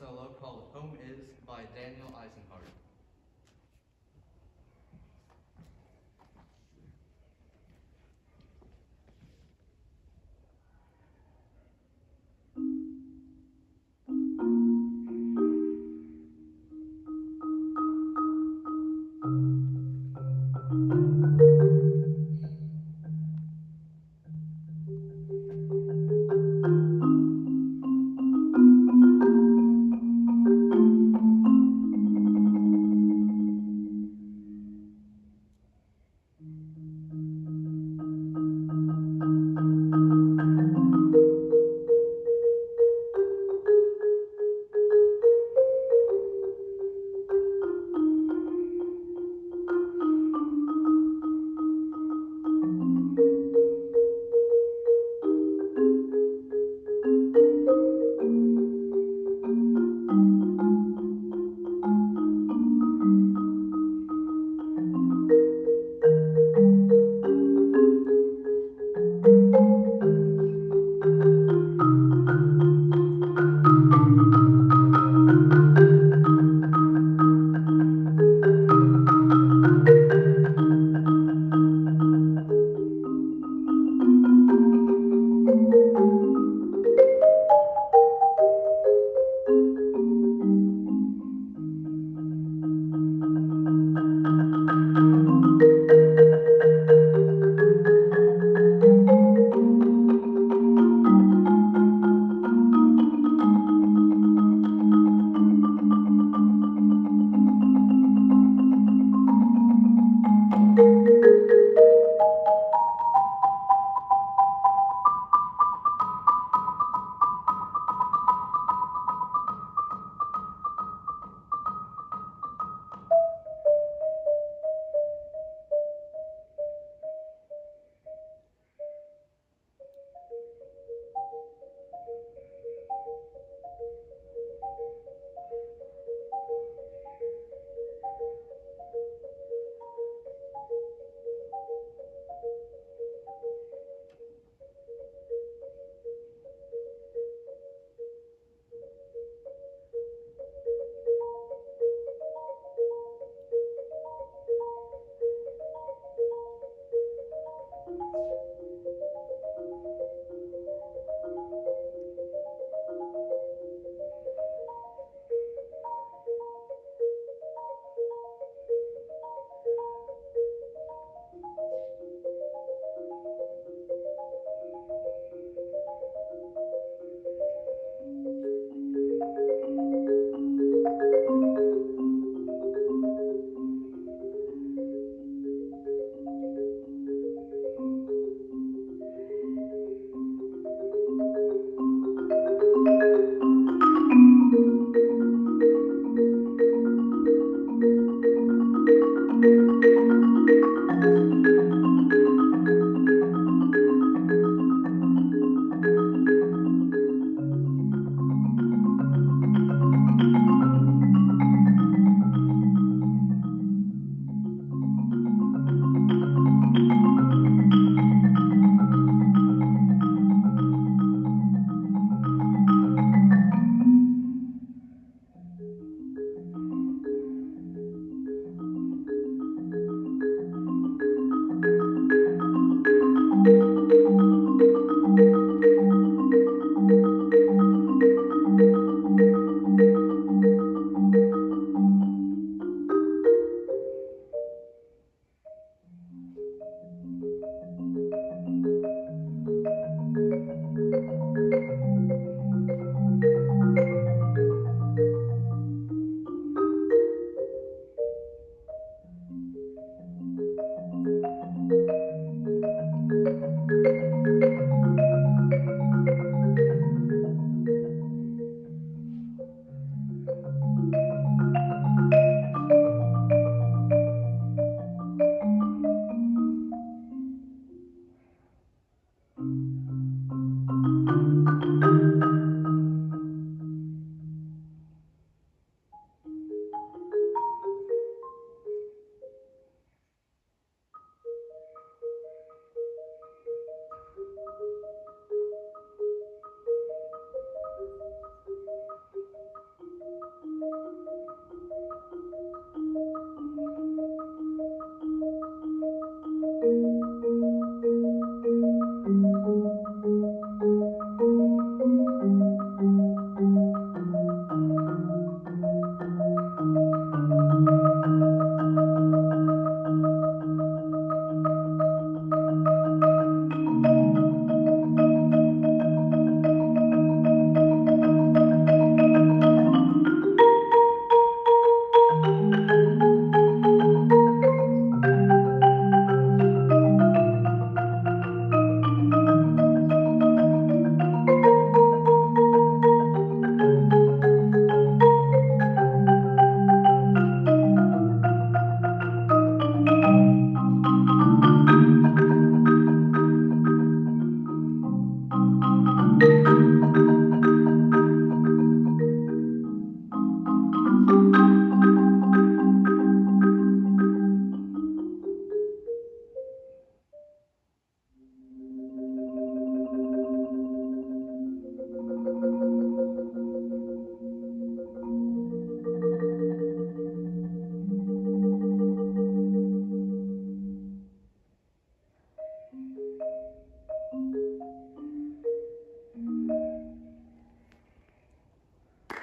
solo called Home Is by Daniel Eisenhardt.